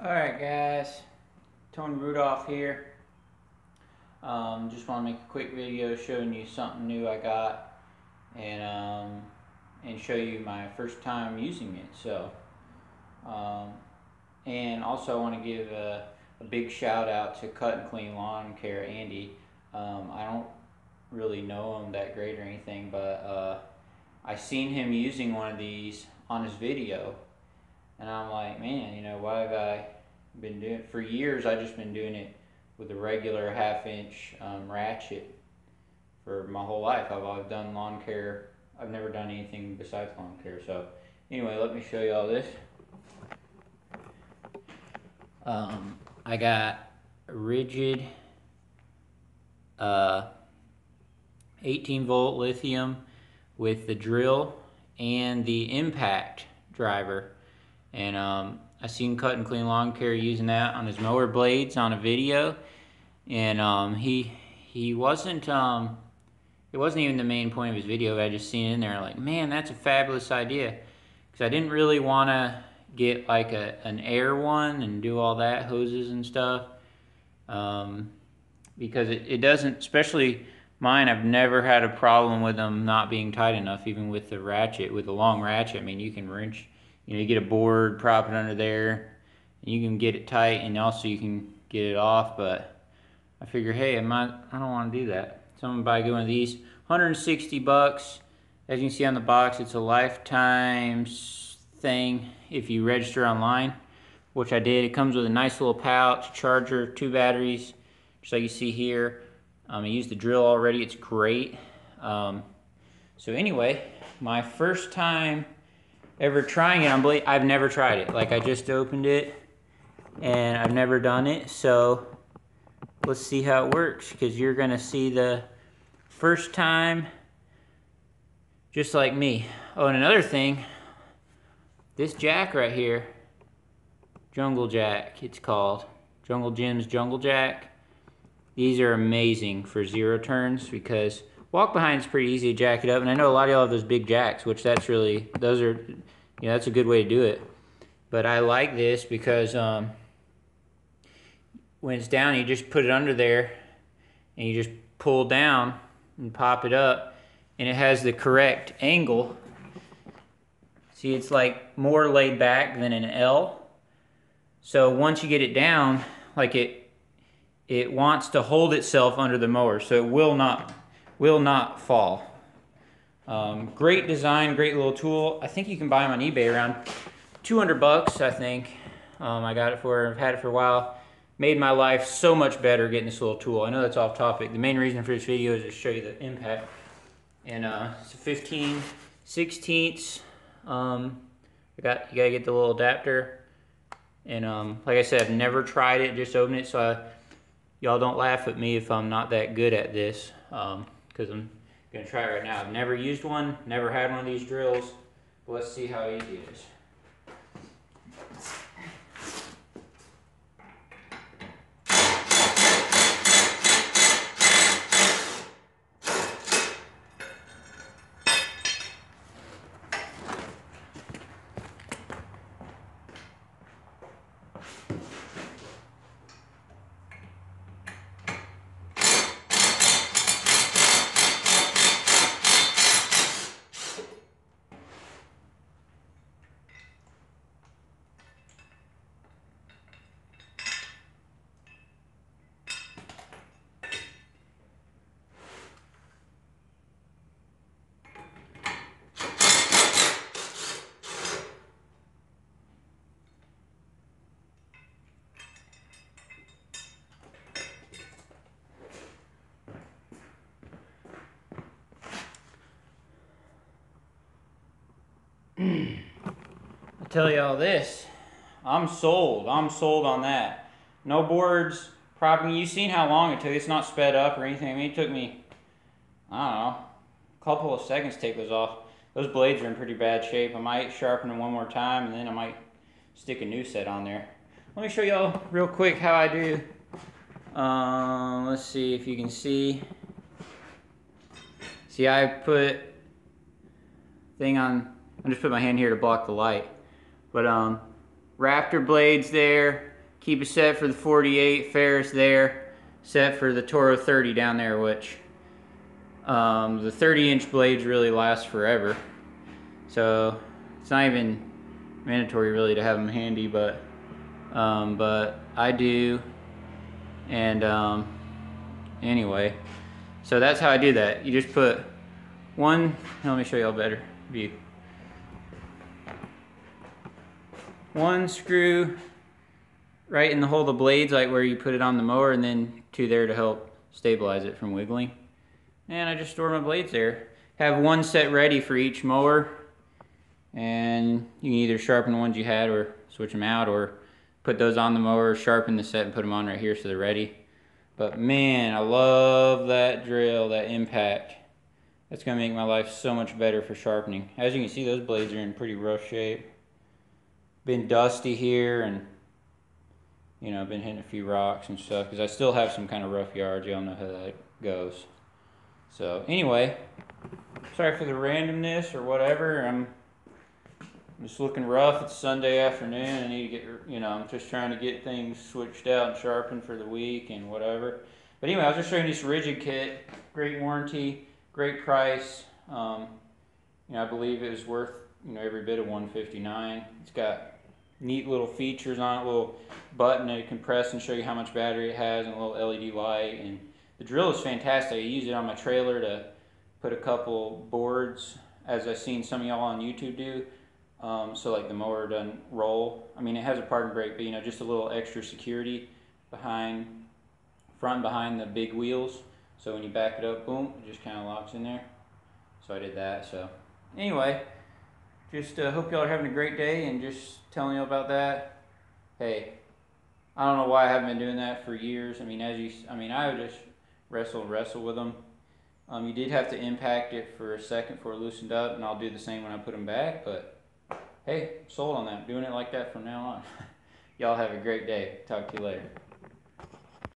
Alright guys, Tony Rudolph here. Um, just want to make a quick video showing you something new I got and um, and show you my first time using it. So, um, and also I want to give a, a, big shout out to Cut and Clean Lawn Care Andy. Um, I don't really know him that great or anything, but uh, I seen him using one of these on his video and I'm like, man, you know, why have I been doing for years? I just been doing it with a regular half inch um, ratchet for my whole life. I've always done lawn care. I've never done anything besides lawn care. So anyway, let me show you all this. Um, I got a Ridgid uh, 18 volt lithium with the drill and the impact driver and um, I seen Cut and Clean Lawn Care using that on his mower blades on a video, and um, he he wasn't um, it wasn't even the main point of his video. I just seen it in there like, man, that's a fabulous idea, because I didn't really want to get like a an air one and do all that hoses and stuff, um, because it, it doesn't, especially mine. I've never had a problem with them not being tight enough, even with the ratchet, with the long ratchet. I mean, you can wrench you know, you get a board, prop it under there, you can get it tight and also you can get it off, but I figure, hey, I might, I don't want to do that. So I'm gonna buy one of these, 160 bucks. As you can see on the box, it's a lifetime thing if you register online, which I did. It comes with a nice little pouch, charger, two batteries, just like you see here. Um, I used the drill already, it's great. Um, so anyway, my first time ever trying it, I'm I've never tried it. Like I just opened it and I've never done it. So let's see how it works because you're going to see the first time just like me. Oh, and another thing, this jack right here, Jungle Jack, it's called. Jungle Jim's Jungle Jack. These are amazing for zero turns because walk behind is pretty easy to jack it up. And I know a lot of y'all have those big jacks, which that's really, those are, you know, that's a good way to do it. But I like this because um, when it's down, you just put it under there and you just pull down and pop it up and it has the correct angle. See, it's like more laid back than an L. So once you get it down, like it, it wants to hold itself under the mower, so it will not will not fall. Um, great design, great little tool. I think you can buy them on eBay around 200 bucks, I think. Um, I got it for, I've had it for a while. Made my life so much better getting this little tool. I know that's off topic. The main reason for this video is to show you the impact. And uh, it's a 15 16ths. Um, I got, you gotta get the little adapter. And um, like I said, I've never tried it, just opened it. So y'all don't laugh at me if I'm not that good at this. Um, because I'm going to try it right now. I've never used one, never had one of these drills. Let's see how easy it is. I tell you all this, I'm sold. I'm sold on that. No boards, propping. You've seen how long it took. It's not sped up or anything. I mean, it took me, I don't know, a couple of seconds to take those off. Those blades are in pretty bad shape. I might sharpen them one more time and then I might stick a new set on there. Let me show y'all real quick how I do. Um, let's see if you can see. See, I put thing on I just put my hand here to block the light. But um, Raptor blades there. Keep it set for the 48 Ferris there. Set for the Toro 30 down there, which um, the 30 inch blades really last forever. So it's not even mandatory really to have them handy, but um, but I do. And um, anyway, so that's how I do that. You just put one, let me show you all better view. One screw right in the hole of the blades, like where you put it on the mower, and then two there to help stabilize it from wiggling. And I just store my blades there. Have one set ready for each mower, and you can either sharpen the ones you had or switch them out, or put those on the mower, sharpen the set, and put them on right here so they're ready. But man, I love that drill, that impact. That's gonna make my life so much better for sharpening. As you can see, those blades are in pretty rough shape. Been dusty here and you know, I've been hitting a few rocks and stuff because I still have some kind of rough yards. Y'all know how that goes. So anyway, sorry for the randomness or whatever. I'm just looking rough. It's Sunday afternoon. I need to get, you know, I'm just trying to get things switched out and sharpened for the week and whatever. But anyway, I was just showing this Ridgid kit. Great warranty, great price. Um, you know, I believe it was worth, you know, every bit of 159. It's got neat little features on it, little button that can press and show you how much battery it has and a little LED light. And the drill is fantastic. I use it on my trailer to put a couple boards, as I've seen some of y'all on YouTube do. Um, so like the mower doesn't roll. I mean, it has a parking brake, but you know, just a little extra security behind, front behind the big wheels. So when you back it up, boom, it just kind of locks in there. So I did that. So anyway, just uh, hope y'all are having a great day and just telling you about that. Hey, I don't know why I haven't been doing that for years. I mean, as you, I mean, I would just wrestle and wrestle with them. Um, you did have to impact it for a second before it loosened up, and I'll do the same when I put them back. But hey, sold on that. doing it like that from now on. Y'all have a great day. Talk to you later.